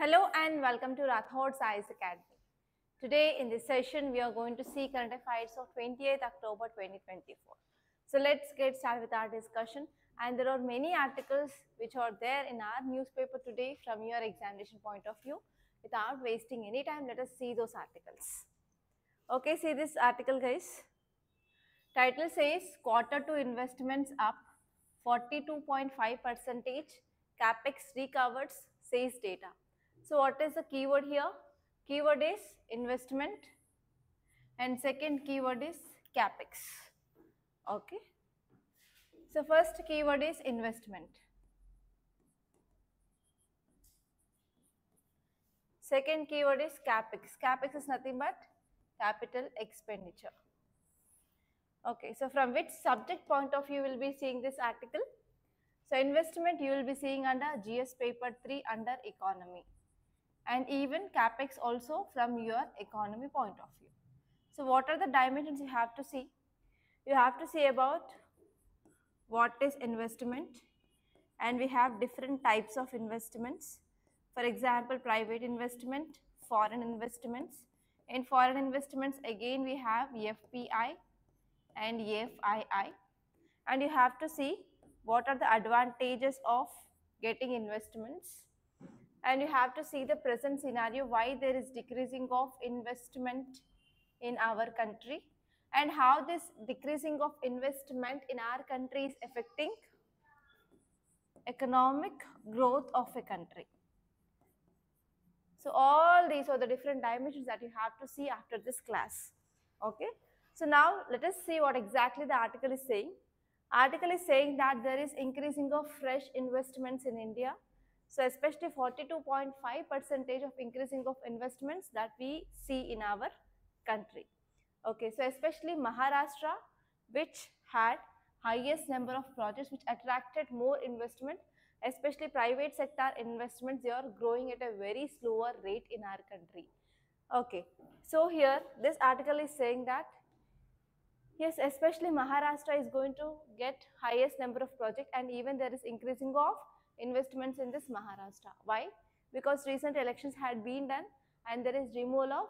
Hello and welcome to Rathod's IAS Academy. Today in this session we are going to see current affairs of 28th October 2024. So let's get started with our discussion and there are many articles which are there in our newspaper today from your examination point of view. Without wasting any time let us see those articles. Okay see this article guys. Title says quarter two investments up 42.5 percentage capex recovers says data. So what is the keyword here? Keyword is investment and second keyword is capex. Okay. So first keyword is investment. Second keyword is capex. Capex is nothing but capital expenditure. Okay, so from which subject point of view will be seeing this article? So investment you will be seeing under GS paper 3 under economy and even capex also from your economy point of view. So what are the dimensions you have to see? You have to see about what is investment and we have different types of investments. For example, private investment, foreign investments. In foreign investments again we have FPI and FII and you have to see what are the advantages of getting investments and you have to see the present scenario why there is decreasing of investment in our country and how this decreasing of investment in our country is affecting economic growth of a country. So all these are the different dimensions that you have to see after this class. Okay. So now let us see what exactly the article is saying. Article is saying that there is increasing of fresh investments in India. So especially 42.5 percentage of increasing of investments that we see in our country. Okay, so especially Maharashtra which had highest number of projects which attracted more investment especially private sector investments they are growing at a very slower rate in our country. Okay, so here this article is saying that Yes, especially Maharashtra is going to get highest number of projects and even there is increasing of investments in this Maharashtra. Why? Because recent elections had been done and there is removal of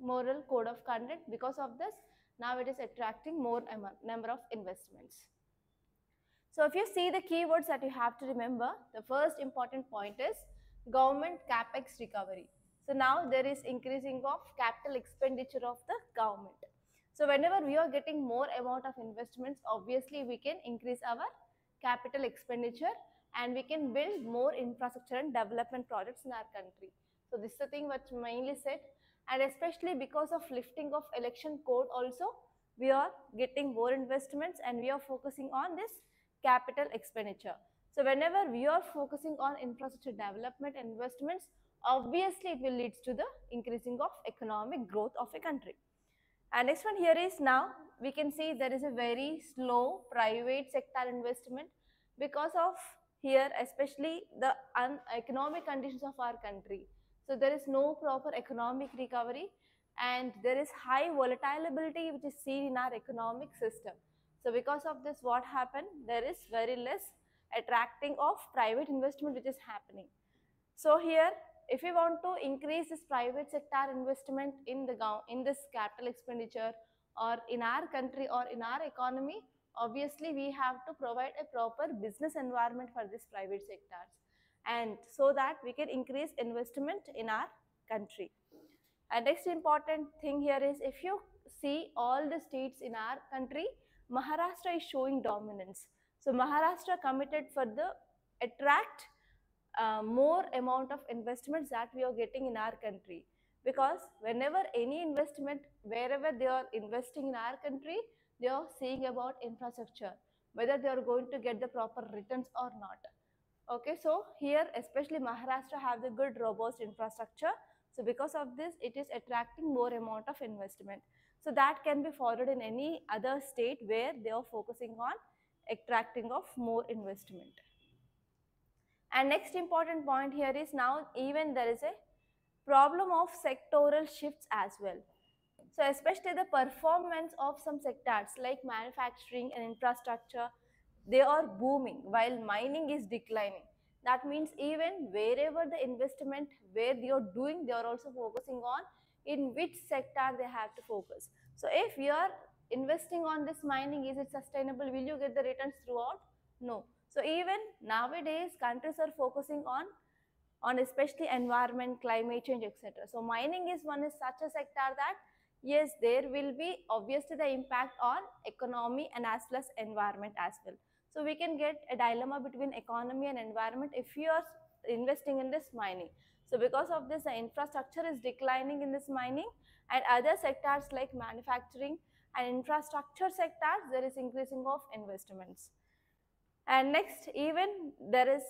model code of conduct. Because of this, now it is attracting more number of investments. So if you see the keywords that you have to remember, the first important point is government capex recovery. So now there is increasing of capital expenditure of the government. So whenever we are getting more amount of investments, obviously we can increase our capital expenditure and we can build more infrastructure and development projects in our country. So this is the thing which mainly said and especially because of lifting of election code also we are getting more investments and we are focusing on this capital expenditure. So whenever we are focusing on infrastructure development investments, obviously it will lead to the increasing of economic growth of a country. And next one here is now we can see there is a very slow private sector investment because of here especially the economic conditions of our country. So there is no proper economic recovery and there is high volatility which is seen in our economic system. So because of this what happened there is very less attracting of private investment which is happening. So here if we want to increase this private sector investment in the in this capital expenditure or in our country or in our economy obviously we have to provide a proper business environment for this private sectors and so that we can increase investment in our country. And next important thing here is if you see all the states in our country maharashtra is showing dominance. So maharashtra committed for the attract uh, more amount of investments that we are getting in our country. Because whenever any investment wherever they are investing in our country they are seeing about infrastructure whether they are going to get the proper returns or not. Okay so here especially maharashtra have the good robust infrastructure. So because of this it is attracting more amount of investment. So that can be followed in any other state where they are focusing on attracting of more investment. And next important point here is now even there is a problem of sectoral shifts as well. So especially the performance of some sectors like manufacturing and infrastructure, they are booming while mining is declining. That means even wherever the investment, where they are doing, they are also focusing on in which sector they have to focus. So if you are investing on this mining, is it sustainable? Will you get the returns throughout? No. So even nowadays, countries are focusing on on especially environment, climate change, etc. So mining is one is such a sector that yes, there will be obviously the impact on economy and as well as environment as well. So we can get a dilemma between economy and environment if you are investing in this mining. So because of this, the infrastructure is declining in this mining and other sectors like manufacturing and infrastructure sectors, there is increasing of investments. And next, even there is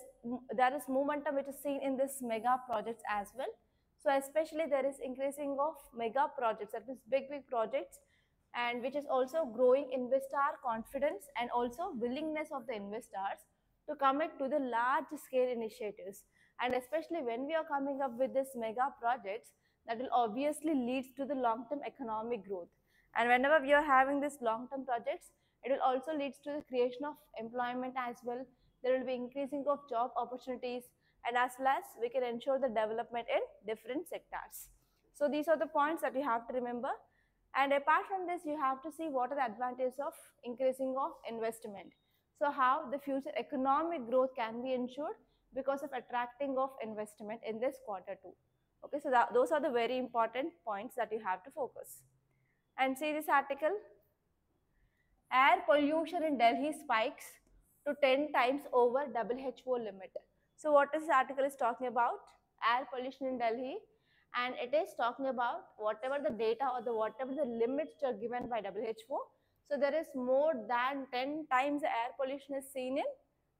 there is momentum which is seen in this mega projects as well. So especially there is increasing of mega projects, that means big big projects, and which is also growing investor confidence and also willingness of the investors to commit to the large scale initiatives. And especially when we are coming up with this mega projects, that will obviously lead to the long term economic growth. And whenever we are having this long term projects, it will also lead to the creation of employment as well. There will be increasing of job opportunities and as well as we can ensure the development in different sectors. So these are the points that you have to remember. And apart from this, you have to see what are the advantages of increasing of investment. So how the future economic growth can be ensured because of attracting of investment in this quarter two. Okay, so that, those are the very important points that you have to focus. And see this article, air pollution in Delhi spikes to 10 times over WHO limit. So what this article is talking about? Air pollution in Delhi and it is talking about whatever the data or the whatever the limits are given by WHO. So there is more than 10 times air pollution is seen in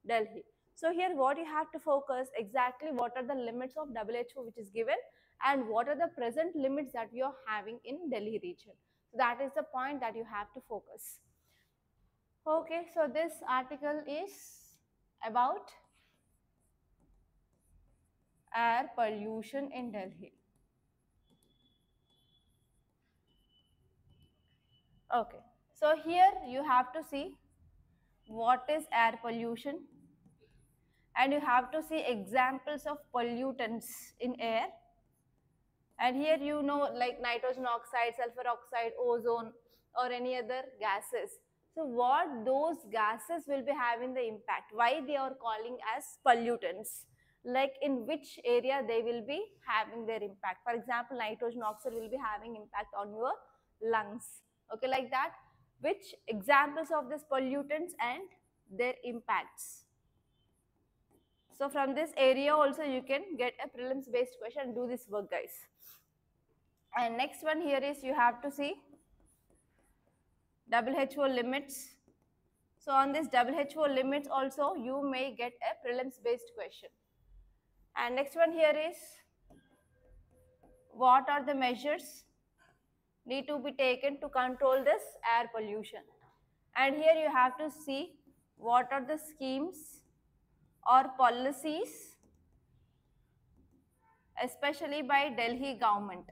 Delhi. So here what you have to focus exactly what are the limits of WHO which is given and what are the present limits that we are having in Delhi region. So that is the point that you have to focus. Okay, so this article is about air pollution in Delhi. Okay, so here you have to see what is air pollution and you have to see examples of pollutants in air. And here you know like nitrogen oxide, sulfur oxide, ozone or any other gases. So what those gases will be having the impact, why they are calling as pollutants, like in which area they will be having their impact. For example, nitrogen oxide will be having impact on your lungs, okay, like that. Which examples of these pollutants and their impacts. So from this area also you can get a prelims based question do this work guys. And next one here is you have to see WHO limits. So on this WHO limits also you may get a prelims based question. And next one here is what are the measures need to be taken to control this air pollution. And here you have to see what are the schemes or policies especially by Delhi government.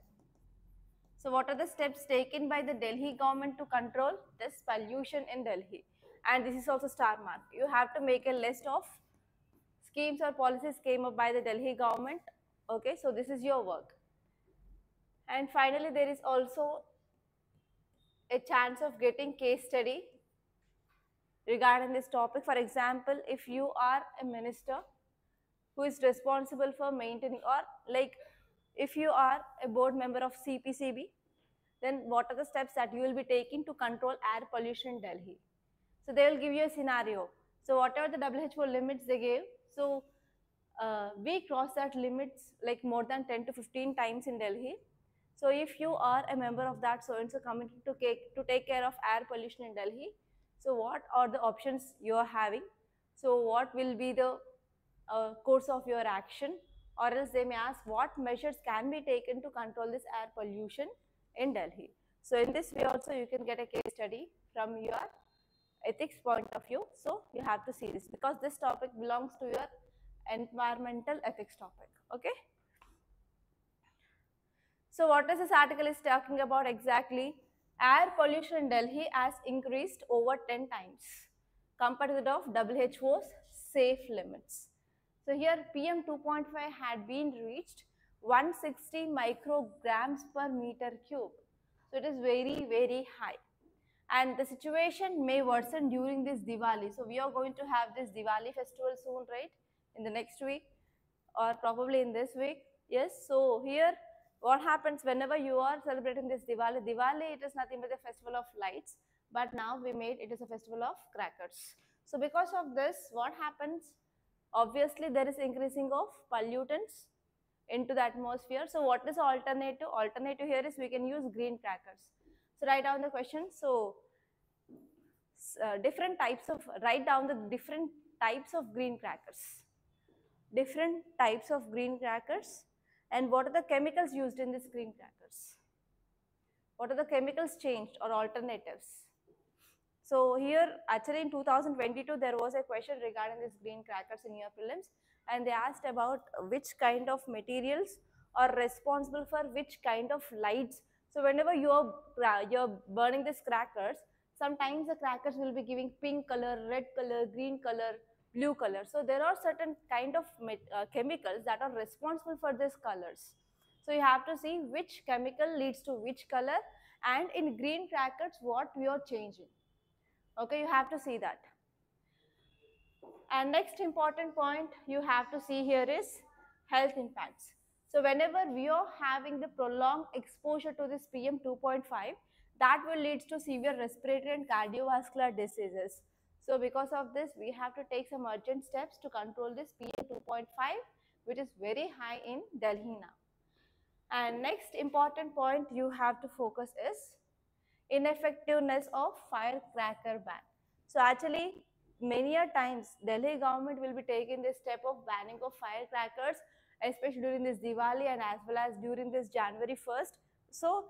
So what are the steps taken by the Delhi government to control this pollution in Delhi? And this is also star mark. You have to make a list of schemes or policies came up by the Delhi government. Okay, so this is your work. And finally, there is also a chance of getting case study regarding this topic. For example, if you are a minister who is responsible for maintaining or like if you are a board member of CPCB, then what are the steps that you will be taking to control air pollution in Delhi? So they will give you a scenario. So whatever the WHO limits they gave, so uh, we cross that limits like more than 10 to 15 times in Delhi. So if you are a member of that so-and-so committee to to take care of air pollution in Delhi, so what are the options you are having? So what will be the uh, course of your action? or else they may ask what measures can be taken to control this air pollution in Delhi. So in this way also you can get a case study from your ethics point of view. So you have to see this because this topic belongs to your environmental ethics topic. Okay. So what is this article is talking about exactly? Air pollution in Delhi has increased over 10 times compared to that of WHO's safe limits. So here PM 2.5 had been reached 160 micrograms per meter cube. So it is very, very high. And the situation may worsen during this Diwali. So we are going to have this Diwali festival soon, right? In the next week or probably in this week. Yes, so here what happens whenever you are celebrating this Diwali? Diwali, it is nothing but a festival of lights, but now we made it is a festival of crackers. So because of this, what happens? Obviously, there is increasing of pollutants into the atmosphere. So what is alternative? Alternative here is we can use green crackers. So write down the question. So uh, different types of, write down the different types of green crackers. Different types of green crackers and what are the chemicals used in these green crackers? What are the chemicals changed or alternatives? So here actually in 2022 there was a question regarding these green crackers in your prelims and they asked about which kind of materials are responsible for which kind of lights. So whenever you're, you're burning these crackers, sometimes the crackers will be giving pink color, red color, green color, blue color. So there are certain kind of uh, chemicals that are responsible for these colors. So you have to see which chemical leads to which color and in green crackers what we are changing. Okay, you have to see that. And next important point you have to see here is health impacts. So whenever we are having the prolonged exposure to this PM 2.5, that will lead to severe respiratory and cardiovascular diseases. So because of this, we have to take some urgent steps to control this PM 2.5, which is very high in Delhi now. And next important point you have to focus is ineffectiveness of firecracker ban. So actually, many a times Delhi government will be taking this step of banning of firecrackers, especially during this Diwali and as well as during this January 1st. So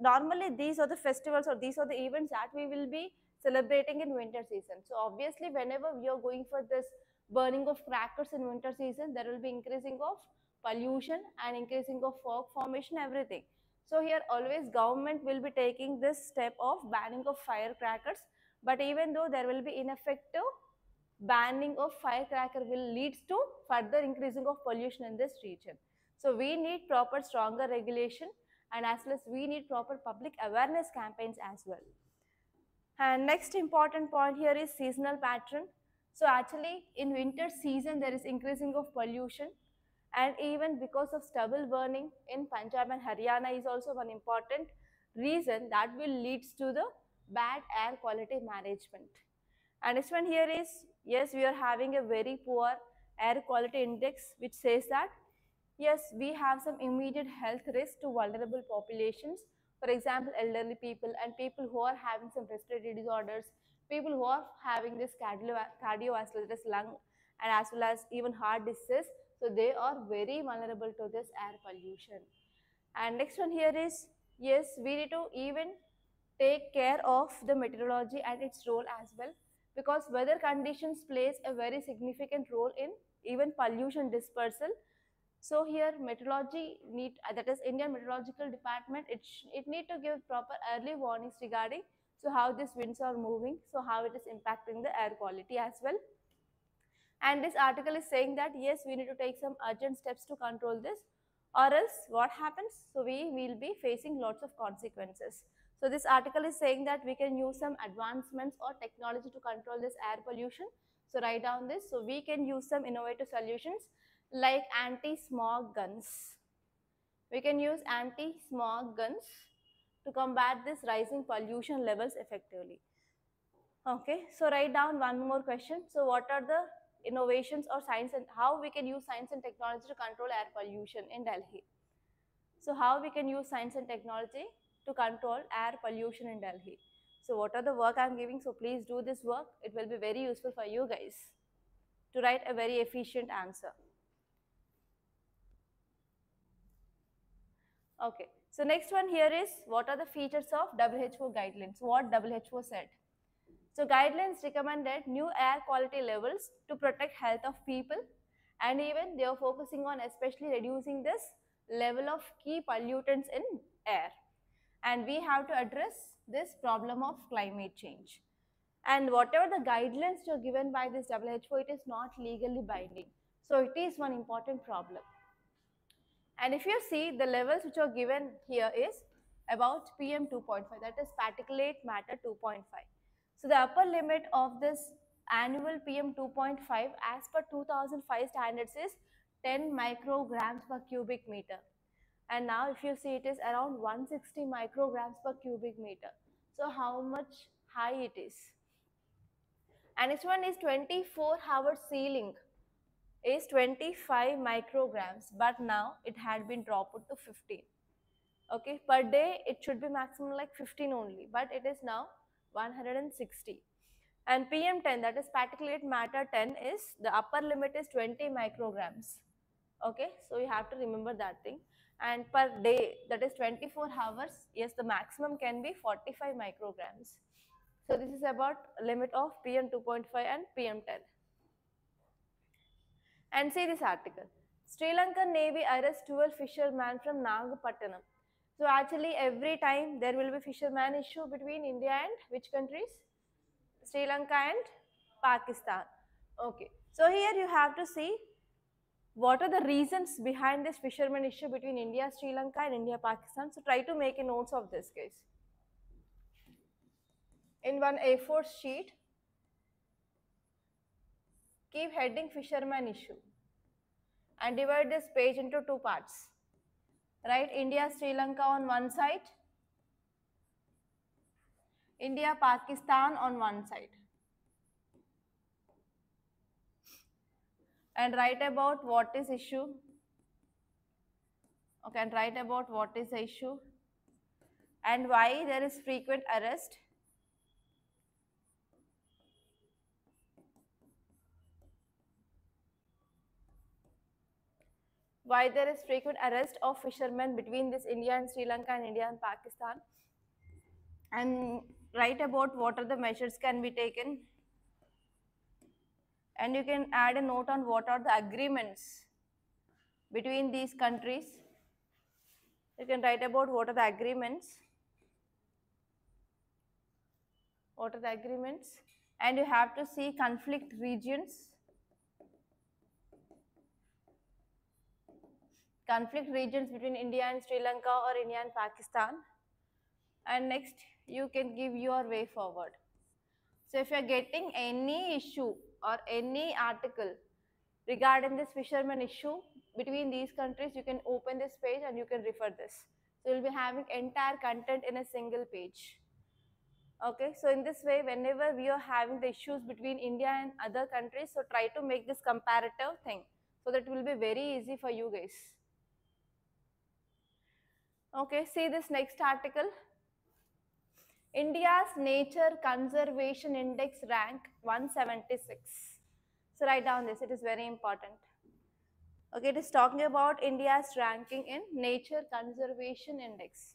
normally these are the festivals or these are the events that we will be celebrating in winter season. So obviously whenever we are going for this burning of crackers in winter season, there will be increasing of pollution and increasing of fog formation, everything. So here always government will be taking this step of banning of firecrackers. But even though there will be ineffective banning of firecracker will leads to further increasing of pollution in this region. So we need proper stronger regulation and as well as we need proper public awareness campaigns as well. And next important point here is seasonal pattern. So actually in winter season there is increasing of pollution and even because of stubble burning in Punjab and Haryana is also one important reason that will leads to the bad air quality management. And this one here is, yes, we are having a very poor air quality index which says that, yes, we have some immediate health risk to vulnerable populations for example, elderly people and people who are having some respiratory disorders, people who are having this cardio cardiovascular lung and as well as even heart disease. So they are very vulnerable to this air pollution. And next one here is, yes, we need to even take care of the meteorology and its role as well because weather conditions plays a very significant role in even pollution dispersal so here meteorology need uh, that is Indian Meteorological Department it it need to give proper early warnings regarding so how these winds are moving so how it is impacting the air quality as well. And this article is saying that yes we need to take some urgent steps to control this or else what happens so we will be facing lots of consequences. So this article is saying that we can use some advancements or technology to control this air pollution. So write down this. So we can use some innovative solutions like anti-smog guns. We can use anti-smog guns to combat this rising pollution levels effectively. Okay, so write down one more question. So what are the innovations or science and how we can use science and technology to control air pollution in Delhi? So how we can use science and technology to control air pollution in Delhi? So what are the work I am giving? So please do this work. It will be very useful for you guys to write a very efficient answer. Okay. So next one here is what are the features of WHO guidelines? What WHO said? So guidelines recommended new air quality levels to protect health of people and even they are focusing on especially reducing this level of key pollutants in air. And we have to address this problem of climate change. And whatever the guidelines are given by this WHO, it is not legally binding. So it is one important problem. And if you see the levels which are given here is about PM 2.5 that is particulate matter 2.5. So the upper limit of this annual PM 2.5 as per 2005 standards is 10 micrograms per cubic meter. And now if you see it is around 160 micrograms per cubic meter. So how much high it is. And next one is 24 hour ceiling is 25 micrograms but now it had been dropped to 15 okay per day it should be maximum like 15 only but it is now 160 and pm10 that is particulate matter 10 is the upper limit is 20 micrograms okay so you have to remember that thing and per day that is 24 hours yes the maximum can be 45 micrograms so this is about limit of pm 2.5 and pm10 and see this article. Sri Lankan Navy arrests 12 fishermen from Nagapattinam. So actually every time there will be fisherman issue between India and which countries? Sri Lanka and Pakistan. Okay. So here you have to see what are the reasons behind this fisherman issue between India, Sri Lanka and India, Pakistan. So try to make a notes of this case. In one A4 sheet, keep heading fisherman issue and divide this page into two parts. Write India, Sri Lanka on one side, India, Pakistan on one side. And write about what is issue. Okay, and write about what is the issue and why there is frequent arrest. Why there is frequent arrest of fishermen between this India and Sri Lanka and India and Pakistan. And write about what are the measures can be taken and you can add a note on what are the agreements between these countries. You can write about what are the agreements, what are the agreements and you have to see conflict regions conflict regions between India and Sri Lanka or India and Pakistan. And next, you can give your way forward. So if you are getting any issue or any article regarding this fisherman issue between these countries, you can open this page and you can refer this. So you'll be having entire content in a single page. Okay, so in this way, whenever we are having the issues between India and other countries, so try to make this comparative thing so that will be very easy for you guys. Okay, see this next article. India's Nature Conservation Index rank 176. So write down this, it is very important. Okay, it is talking about India's ranking in Nature Conservation Index.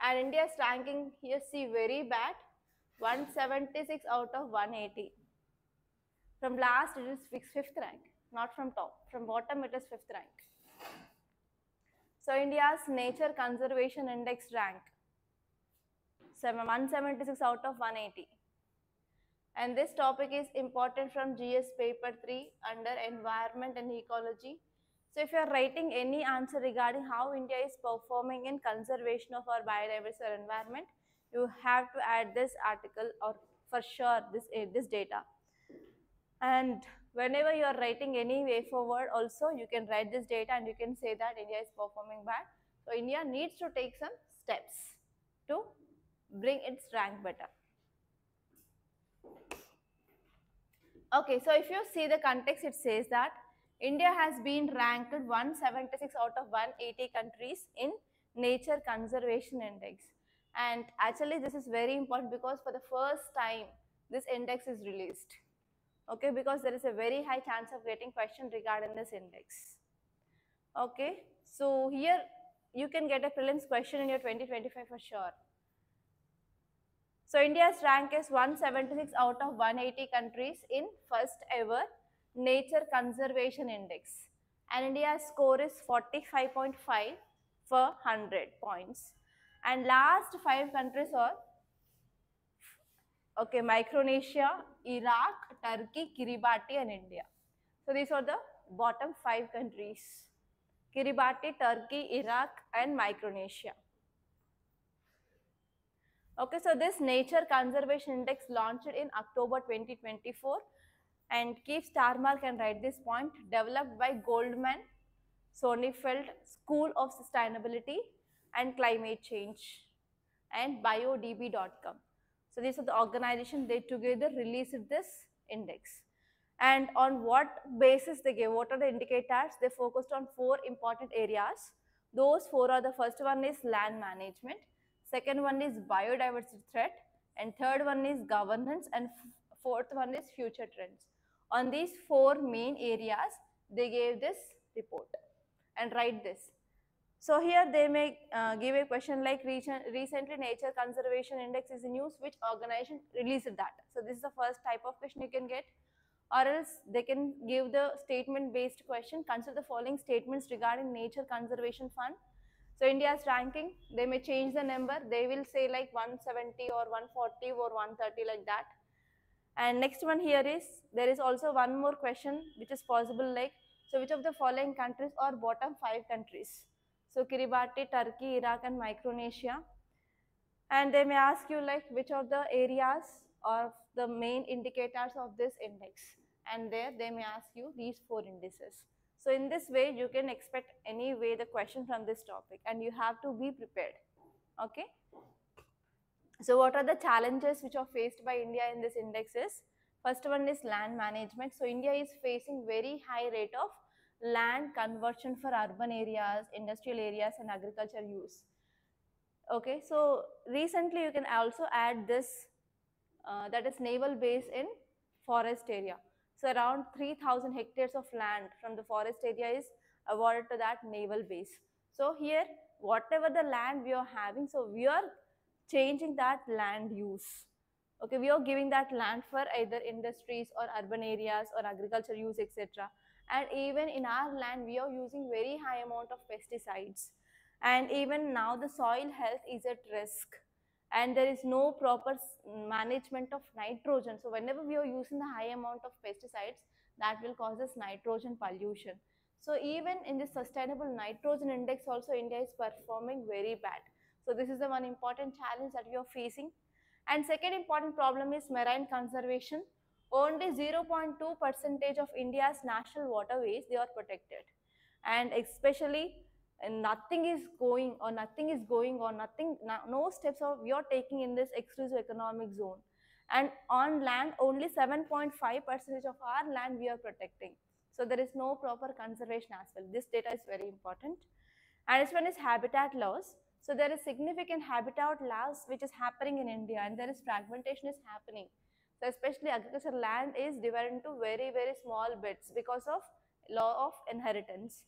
And India's ranking here see very bad, 176 out of 180. From last it is fifth rank, not from top. From bottom it is fifth rank. So India's Nature Conservation Index rank 176 out of 180. And this topic is important from GS paper 3 under environment and ecology. So if you are writing any answer regarding how India is performing in conservation of our biodiversity or environment, you have to add this article or for sure this, eh, this data. And whenever you are writing any way forward also you can write this data and you can say that India is performing bad. So India needs to take some steps to bring its rank better. Okay, so if you see the context, it says that India has been ranked 176 out of 180 countries in Nature Conservation Index. And actually this is very important because for the first time this index is released okay because there is a very high chance of getting question regarding this index okay so here you can get a prelims question in your 2025 for sure so india's rank is 176 out of 180 countries in first ever nature conservation index and india's score is 45.5 for 100 points and last five countries are okay micronesia iraq turkey kiribati and india So these are the bottom five countries. Kiribati, Turkey, Iraq and Micronesia. Okay, so this Nature Conservation Index launched in October 2024 and Keith star can write this point developed by Goldman Sonnenfeldt School of Sustainability and Climate Change and biodb.com. So these are the organization they together released this index. And on what basis they gave, what are the indicators? They focused on four important areas. Those four are the first one is land management, second one is biodiversity threat, and third one is governance, and fourth one is future trends. On these four main areas, they gave this report and write this. So here they may uh, give a question like recently Nature Conservation Index is in use, which organization released that? So this is the first type of question you can get or else they can give the statement based question, consider the following statements regarding Nature Conservation Fund. So India's ranking, they may change the number, they will say like 170 or 140 or 130 like that. And next one here is, there is also one more question which is possible like, so which of the following countries are bottom five countries? So Kiribati, Turkey, Iraq and Micronesia. And they may ask you like which of the areas of the main indicators of this index. And there they may ask you these four indices. So in this way you can expect any way the question from this topic and you have to be prepared. Okay. So what are the challenges which are faced by India in this index is first one is land management. So India is facing very high rate of land conversion for urban areas, industrial areas and agriculture use. Okay, so recently you can also add this uh, that is naval base in forest area. So around 3000 hectares of land from the forest area is awarded to that naval base. So here whatever the land we are having, so we are changing that land use. Okay, we are giving that land for either industries or urban areas or agriculture use etc and even in our land we are using very high amount of pesticides and even now the soil health is at risk and there is no proper management of nitrogen. So whenever we are using the high amount of pesticides that will cause us nitrogen pollution. So even in the sustainable nitrogen index also india is performing very bad. So this is the one important challenge that we are facing. And second important problem is marine conservation. Only 0.2 percentage of India's national waterways they are protected. And especially nothing is going or nothing is going or nothing no steps of are taking in this exclusive economic zone. And on land only 7.5 percentage of our land we are protecting. So there is no proper conservation as well. This data is very important. And this one is habitat loss. So there is significant habitat loss which is happening in india and there is fragmentation is happening. So especially agricultural land is divided into very, very small bits because of law of inheritance.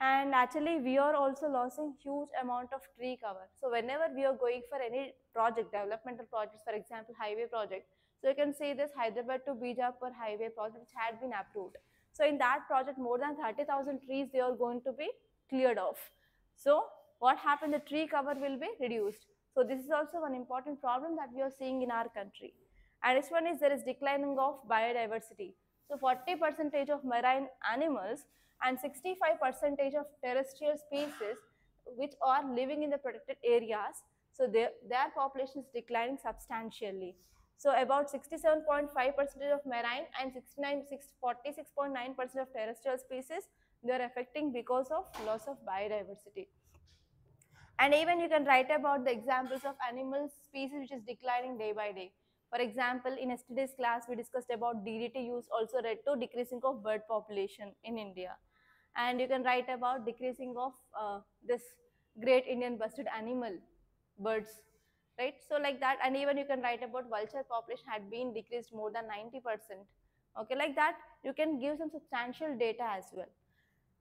And actually we are also losing huge amount of tree cover. So whenever we are going for any project, developmental projects, for example, highway project, so you can see this Hyderabad to Bijapur highway project which had been approved. So in that project, more than 30,000 trees they are going to be cleared off. So what happened? The tree cover will be reduced. So this is also one important problem that we are seeing in our country. And this one is there is declining of biodiversity. So 40 percentage of marine animals and 65 percentage of terrestrial species which are living in the protected areas. So their, their population is declining substantially. So about 67.5 percentage of marine and 69, 46.9 percent of terrestrial species they are affecting because of loss of biodiversity. And even you can write about the examples of animal species which is declining day by day. For example, in yesterday's class, we discussed about DDT use also led to decreasing of bird population in India. And you can write about decreasing of uh, this great Indian bustard animal, birds, right? So like that, and even you can write about vulture population had been decreased more than 90%. Okay, like that, you can give some substantial data as well.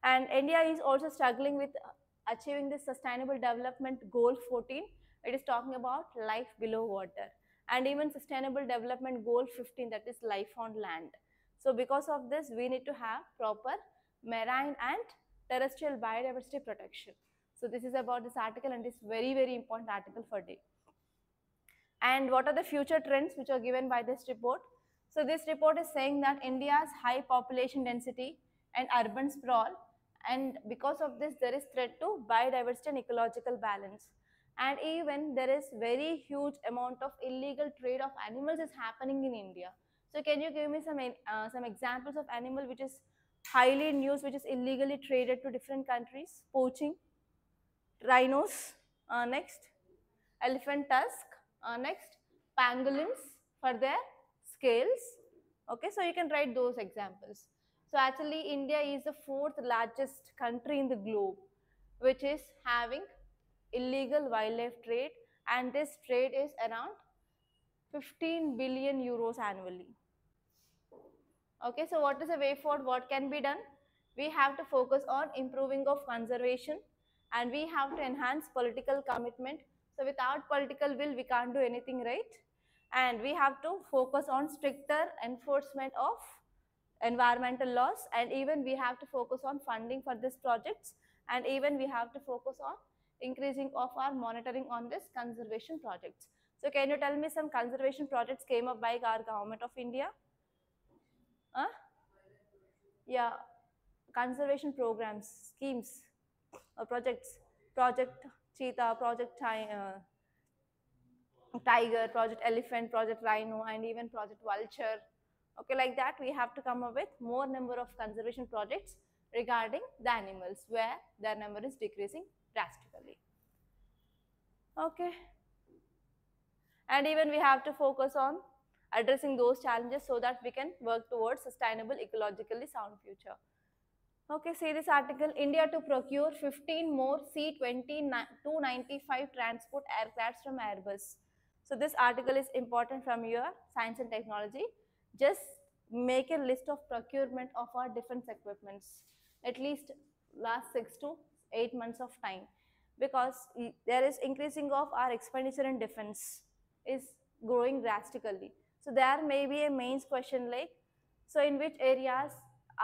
And India is also struggling with achieving this sustainable development goal 14. It is talking about life below water and even sustainable development goal 15 that is life on land. So because of this we need to have proper marine and terrestrial biodiversity protection. So this is about this article and this very very important article for day. And what are the future trends which are given by this report? So this report is saying that India's high population density and urban sprawl and because of this there is threat to biodiversity and ecological balance and even there is very huge amount of illegal trade of animals is happening in India. So can you give me some uh, some examples of animal which is highly in use which is illegally traded to different countries? Poaching, rhinos, uh, next, elephant tusk, uh, next, pangolins for their scales. Okay, so you can write those examples. So actually India is the fourth largest country in the globe which is having illegal wildlife trade and this trade is around 15 billion euros annually. Okay, so what is the way forward? What can be done? We have to focus on improving of conservation and we have to enhance political commitment. So without political will, we can't do anything, right? And we have to focus on stricter enforcement of environmental laws and even we have to focus on funding for these projects and even we have to focus on increasing of our monitoring on this conservation projects. So can you tell me some conservation projects came up by our government of India? Huh? Yeah, conservation programs, schemes, or projects, Project Cheetah, Project uh, Tiger, Project Elephant, Project Rhino, and even Project Vulture. Okay, like that we have to come up with more number of conservation projects regarding the animals where their number is decreasing drastically. Okay. And even we have to focus on addressing those challenges so that we can work towards sustainable ecologically sound future. Okay, see this article, India to procure 15 more C-295 transport aircrafts from Airbus. So this article is important from your science and technology. Just make a list of procurement of our defense equipments, at least last six to eight months of time because there is increasing of our expenditure in defense is growing drastically. So there may be a mains question like, so in which areas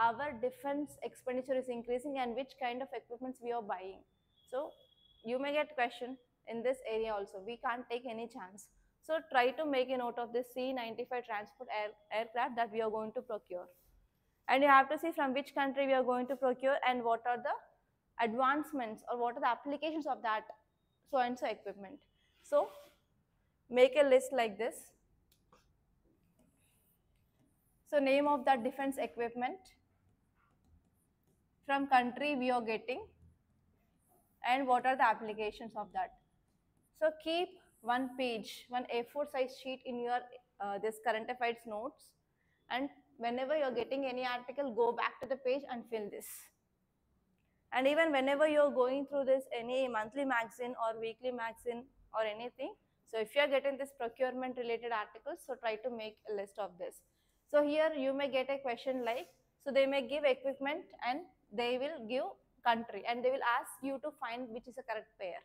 our defense expenditure is increasing and which kind of equipments we are buying. So you may get question in this area also. We can't take any chance. So try to make a note of this C-95 transport air, aircraft that we are going to procure. And you have to see from which country we are going to procure and what are the advancements or what are the applications of that so and so equipment. So make a list like this. So name of that defense equipment from country we are getting and what are the applications of that. So keep one page, one A4 size sheet in your uh, this current affairs notes and whenever you're getting any article, go back to the page and fill this. And even whenever you're going through this any monthly magazine or weekly magazine or anything, so if you're getting this procurement related articles, so try to make a list of this. So here you may get a question like, so they may give equipment and they will give country and they will ask you to find which is a correct pair.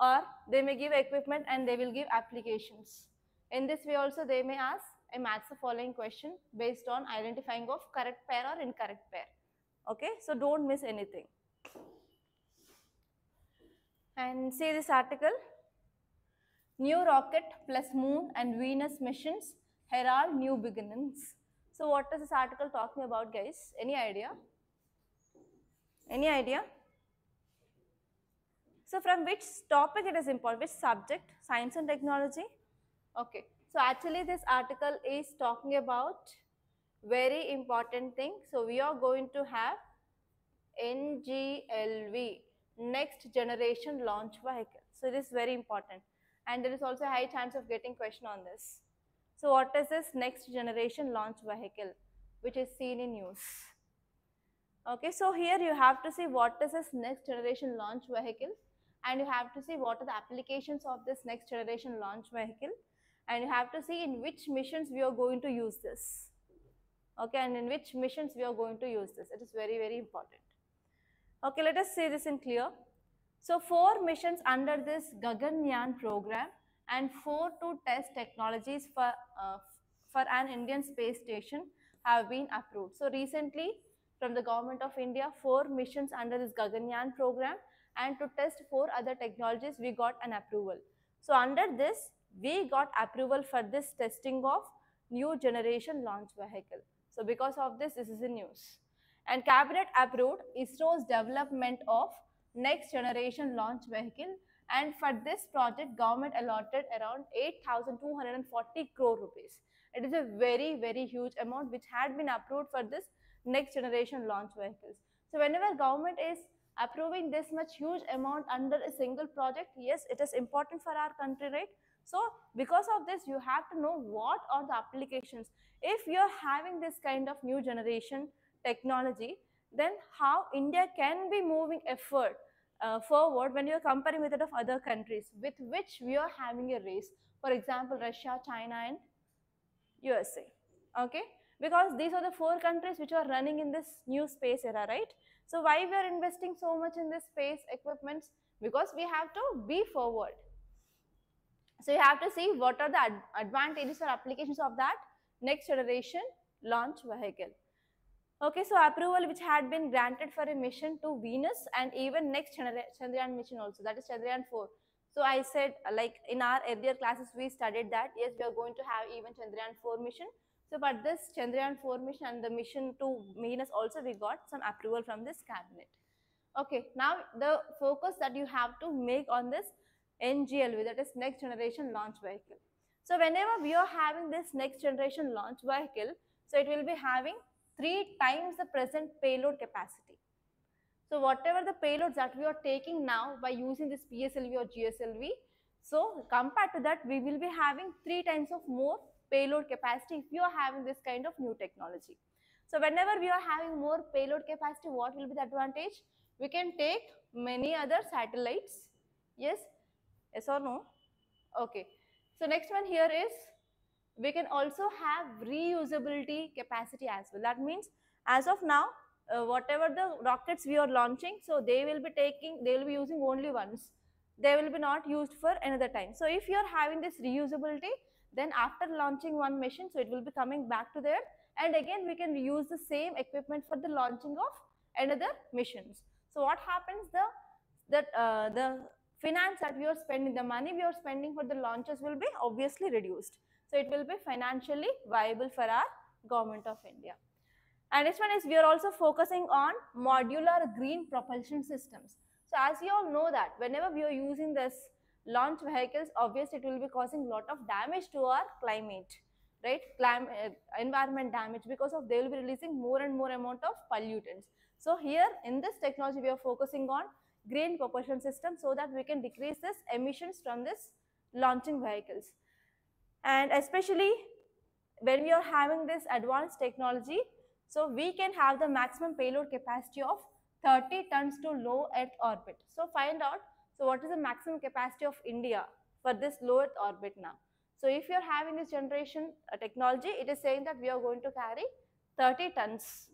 Or they may give equipment and they will give applications. In this way also they may ask a match the following question based on identifying of correct pair or incorrect pair. Okay, so don't miss anything. And see this article. New rocket plus moon and Venus missions herald new beginnings. So what is this article talking about guys? Any idea? Any idea? So from which topic it is important? Which subject? Science and technology? Okay. So actually this article is talking about very important thing. So we are going to have NGLV, next generation launch vehicle. So this is very important and there is also a high chance of getting question on this. So what is this next generation launch vehicle which is seen in use? Okay, so here you have to see what is this next generation launch vehicle and you have to see what are the applications of this next generation launch vehicle and you have to see in which missions we are going to use this. Okay, and in which missions we are going to use this. It is very, very important. Okay, let us see this in clear. So four missions under this Gaganyaan program and four to test technologies for, uh, for an Indian space station have been approved. So recently from the government of India, four missions under this Gaganyaan program and to test four other technologies, we got an approval. So under this, we got approval for this testing of new generation launch vehicle. So because of this, this is the news. And cabinet approved ISRO's development of next generation launch vehicle. And for this project government allotted around 8240 crore rupees. It is a very very huge amount which had been approved for this next generation launch vehicles. So whenever government is approving this much huge amount under a single project yes it is important for our country right? So because of this you have to know what are the applications. If you are having this kind of new generation technology then how india can be moving effort uh, forward when you are comparing with that of other countries with which we are having a race. For example, Russia, China and USA. Okay, because these are the four countries which are running in this new space era, right? So why we are investing so much in this space equipments? Because we have to be forward. So you have to see what are the ad advantages or applications of that next generation launch vehicle. Okay, so approval which had been granted for a mission to Venus and even next Chandrayaan mission also, that is Chandrayaan 4. So I said uh, like in our earlier classes we studied that yes we are going to have even Chandrayaan 4 mission. So but this Chandrayaan 4 mission and the mission to Venus also we got some approval from this cabinet. Okay, now the focus that you have to make on this NGLV that is next generation launch vehicle. So whenever we are having this next generation launch vehicle, so it will be having three times the present payload capacity. So whatever the payloads that we are taking now by using this PSLV or GSLV, so compared to that, we will be having three times of more payload capacity if you are having this kind of new technology. So whenever we are having more payload capacity, what will be the advantage? We can take many other satellites. Yes? Yes or no? Okay. So next one here is we can also have reusability capacity as well. That means as of now, uh, whatever the rockets we are launching, so they will be taking, they will be using only once. They will be not used for another time. So if you are having this reusability, then after launching one mission, so it will be coming back to there and again we can use the same equipment for the launching of another missions. So what happens the that uh, the finance that we are spending, the money we are spending for the launches will be obviously reduced. So it will be financially viable for our government of India. And next one is we are also focusing on modular green propulsion systems. So as you all know that whenever we are using this launch vehicles, obviously it will be causing a lot of damage to our climate, right? Clim uh, environment damage because of they will be releasing more and more amount of pollutants. So here in this technology we are focusing on green propulsion system so that we can decrease this emissions from this launching vehicles and especially when we are having this advanced technology so we can have the maximum payload capacity of 30 tons to low earth orbit. So find out so what is the maximum capacity of india for this low earth orbit now? So if you are having this generation uh, technology it is saying that we are going to carry 30 tons.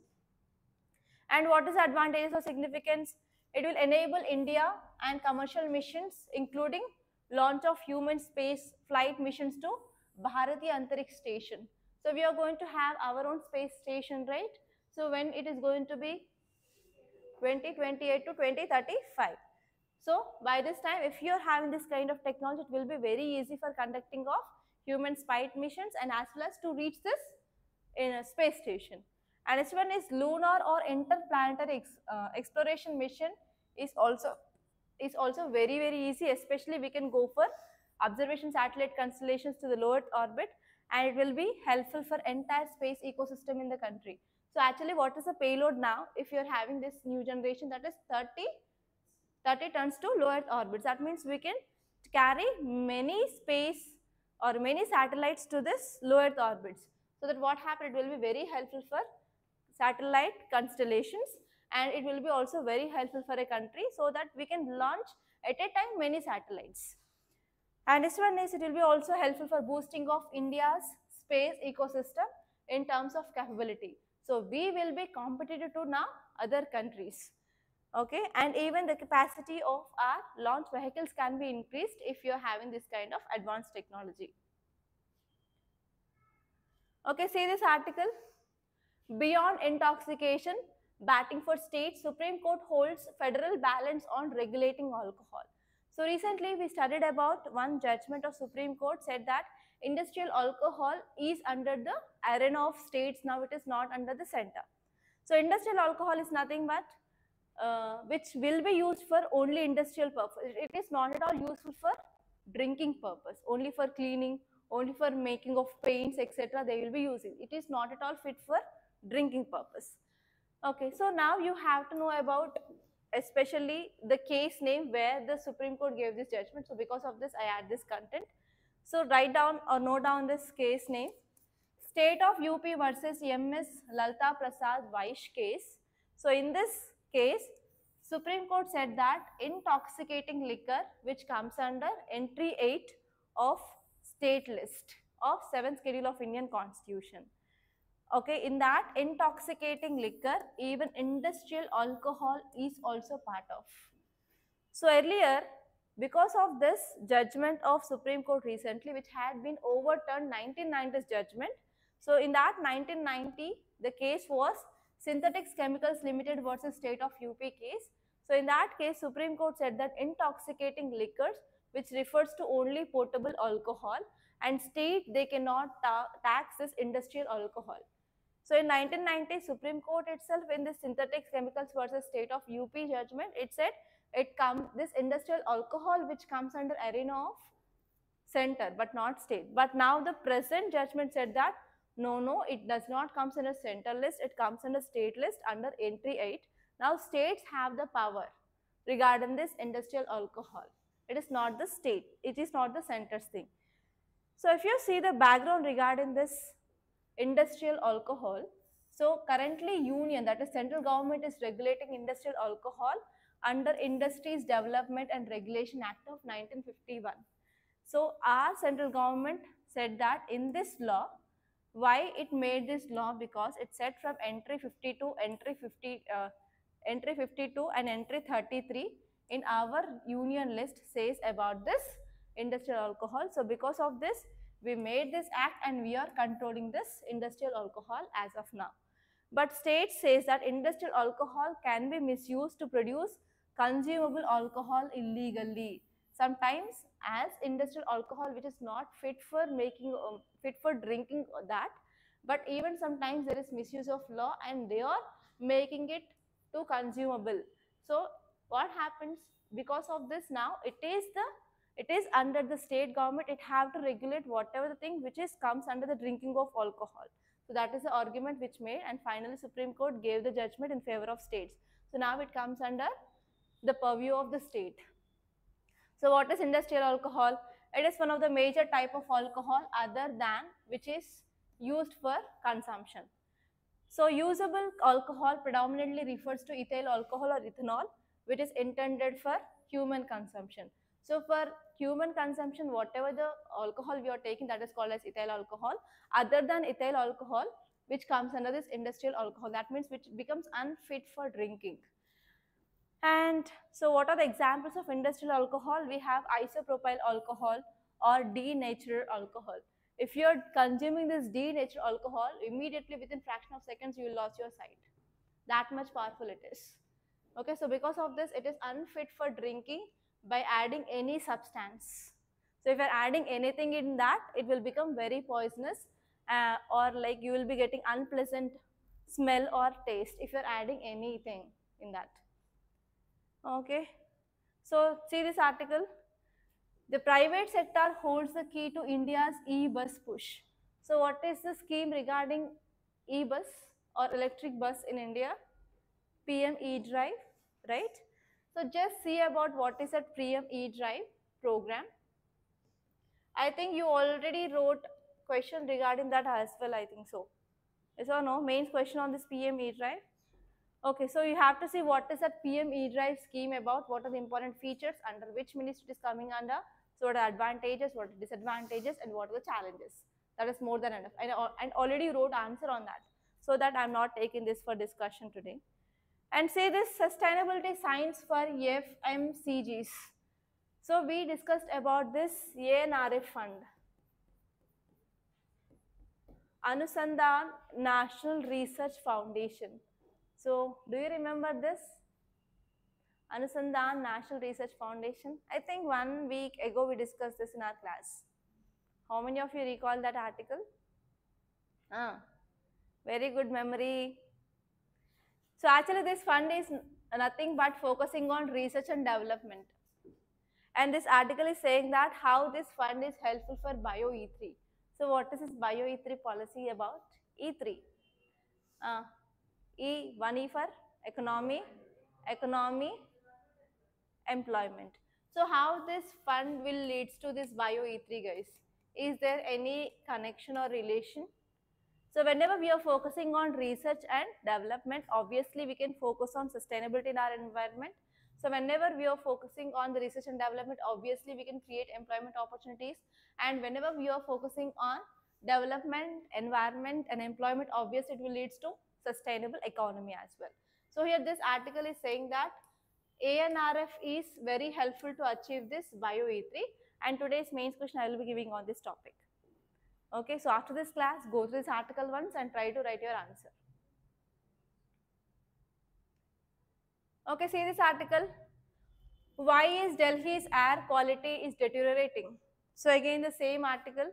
And what is the advantages or significance? It will enable india and commercial missions including launch of human space flight missions to Bharatiya Antariksh Station. So we are going to have our own space station, right? So when it is going to be 2028 to 2035. So by this time, if you are having this kind of technology, it will be very easy for conducting of human spy missions and as well as to reach this in a space station. And this one is lunar or interplanetary ex, uh, exploration mission is also is also very very easy. Especially we can go for observation satellite constellations to the low Earth orbit and it will be helpful for entire space ecosystem in the country. So actually what is the payload now if you are having this new generation that is 30, 30 tons to low Earth orbits. That means we can carry many space or many satellites to this low Earth orbits. So that what happened it will be very helpful for satellite constellations and it will be also very helpful for a country so that we can launch at a time many satellites. And this one is it will be also helpful for boosting of India's space ecosystem in terms of capability. So we will be competitive to now other countries. Okay, and even the capacity of our launch vehicles can be increased if you are having this kind of advanced technology. Okay, see this article. Beyond intoxication, batting for state, Supreme Court holds federal balance on regulating alcohol. So recently we studied about one judgment of Supreme Court said that industrial alcohol is under the arena of states. Now it is not under the center. So industrial alcohol is nothing but uh, which will be used for only industrial purpose. It is not at all useful for drinking purpose. Only for cleaning only for making of paints etc they will be using. It is not at all fit for drinking purpose. Okay so now you have to know about especially the case name where the supreme court gave this judgment. So because of this i add this content. So write down or note down this case name. State of up versus ms lalta prasad vaish case. So in this case supreme court said that intoxicating liquor which comes under entry 8 of state list of 7th schedule of Indian constitution. Okay, in that intoxicating liquor, even industrial alcohol is also part of. So earlier, because of this judgment of Supreme Court recently, which had been overturned 1990s judgment. So in that 1990, the case was Synthetics Chemicals Limited versus State of UP case. So in that case, Supreme Court said that intoxicating liquors which refers to only potable alcohol and state they cannot ta tax this industrial alcohol. So in 1990 Supreme Court itself in the synthetic chemicals versus state of UP judgment it said it comes this industrial alcohol which comes under arena of center but not state. But now the present judgment said that no no it does not comes in a center list it comes in a state list under entry 8. Now states have the power regarding this industrial alcohol. It is not the state. It is not the center's thing. So if you see the background regarding this industrial alcohol, so currently union that is central government is regulating industrial alcohol under Industries Development and Regulation Act of 1951. So our central government said that in this law, why it made this law because it said from entry 52, entry 50, uh, entry 52 and entry 33 in our union list says about this industrial alcohol. So because of this, we made this act and we are controlling this industrial alcohol as of now. But state says that industrial alcohol can be misused to produce consumable alcohol illegally. Sometimes as industrial alcohol which is not fit for making, um, fit for drinking that, but even sometimes there is misuse of law and they are making it to consumable. So what happens because of this now it is the it is under the state government. It have to regulate whatever the thing which is comes under the drinking of alcohol. So that is the argument which made and finally supreme court gave the judgment in favor of states. So now it comes under the purview of the state. So what is industrial alcohol? It is one of the major type of alcohol other than which is used for consumption. So usable alcohol predominantly refers to ethyl alcohol or ethanol which is intended for human consumption. So for human consumption, whatever the alcohol we are taking that is called as ethyl alcohol. Other than ethyl alcohol, which comes under this industrial alcohol, that means which becomes unfit for drinking. And so what are the examples of industrial alcohol? We have isopropyl alcohol or denatured alcohol. If you are consuming this denatured alcohol, immediately within fraction of seconds you will lose your sight. That much powerful it is. Okay, so because of this, it is unfit for drinking by adding any substance. So if you're adding anything in that, it will become very poisonous uh, or like you will be getting unpleasant smell or taste if you're adding anything in that. Okay, so see this article. The private sector holds the key to India's e-bus push. So what is the scheme regarding e-bus or electric bus in India? PM e-drive right? So just see about what is a PM e-drive program. I think you already wrote question regarding that as well, I think so. Yes or no? Main question on this PM e-drive. Okay, so you have to see what is that PM e-drive scheme about, what are the important features, under which ministry it is coming under, so what are advantages, what are disadvantages, and what are the challenges. That is more than enough. And, and already wrote answer on that. So that I am not taking this for discussion today and say this sustainability science for FMCGs. So we discussed about this ANRF fund. Anusandhan National Research Foundation. So do you remember this? Anusandhan National Research Foundation. I think one week ago we discussed this in our class. How many of you recall that article? Ah, very good memory. So actually this fund is nothing but focusing on research and development. And this article is saying that how this fund is helpful for Bio E3. So what is this Bio E3 policy about? E3. Uh, E, one E for economy, economy, employment. So how this fund will leads to this Bio E3 guys? Is there any connection or relation? So whenever we are focusing on research and development, obviously we can focus on sustainability in our environment. So whenever we are focusing on the research and development, obviously we can create employment opportunities. And whenever we are focusing on development, environment and employment, obviously it will lead to sustainable economy as well. So here this article is saying that ANRF is very helpful to achieve this Bio E3 and today's main question I will be giving on this topic. Okay, so after this class, go through this article once and try to write your answer. Okay, see this article. Why is Delhi's air quality is deteriorating? So again the same article.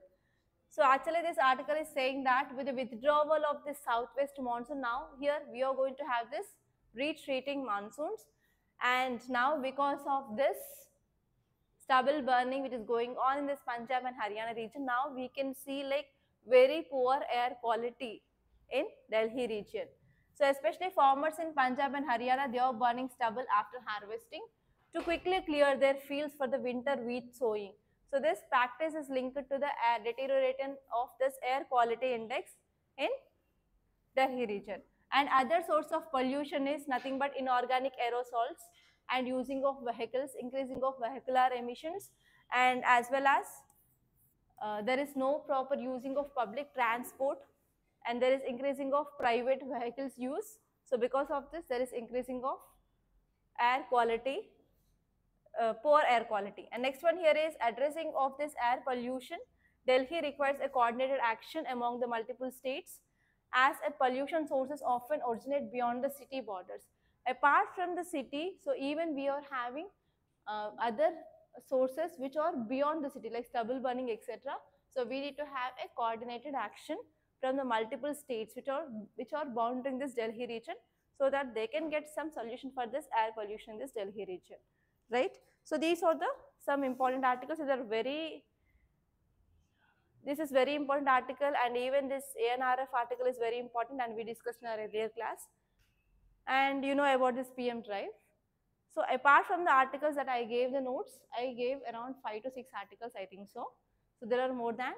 So actually this article is saying that with the withdrawal of the southwest monsoon now here we are going to have this retreating monsoons and now because of this stubble burning which is going on in this Punjab and Haryana region, now we can see like very poor air quality in Delhi region. So especially farmers in Punjab and Haryana, they are burning stubble after harvesting to quickly clear their fields for the winter wheat sowing. So this practice is linked to the air deterioration of this air quality index in Delhi region. And other source of pollution is nothing but inorganic aerosols and using of vehicles, increasing of vehicular emissions and as well as uh, there is no proper using of public transport and there is increasing of private vehicles use. So because of this there is increasing of air quality, uh, poor air quality. And next one here is addressing of this air pollution. Delhi requires a coordinated action among the multiple states as a pollution sources often originate beyond the city borders apart from the city, so even we are having uh, other sources which are beyond the city like stubble burning etc. So we need to have a coordinated action from the multiple states which are which are bounding this Delhi region so that they can get some solution for this air pollution in this Delhi region, right? So these are the some important articles. These are very this is very important article and even this ANRF article is very important and we discussed in our earlier class and you know about this PM drive. So apart from the articles that I gave the notes, I gave around 5 to 6 articles I think so. So there are more than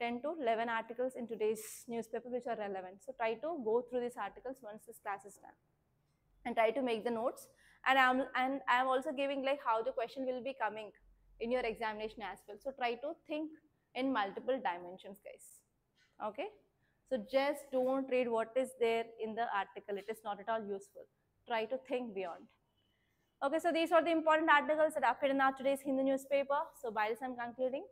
10 to 11 articles in today's newspaper which are relevant. So try to go through these articles once this class is done and try to make the notes and I'm, and I'm also giving like how the question will be coming in your examination as well. So try to think in multiple dimensions guys. Okay. So just don't read what is there in the article. It is not at all useful. Try to think beyond. Okay, so these are the important articles that appeared in our today's Hindu newspaper. So by this I'm concluding.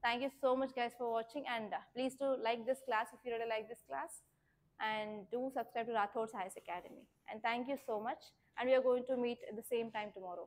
Thank you so much guys for watching and uh, please do like this class if you really like this class and do subscribe to Rathod's IAS Academy. And thank you so much and we are going to meet at the same time tomorrow.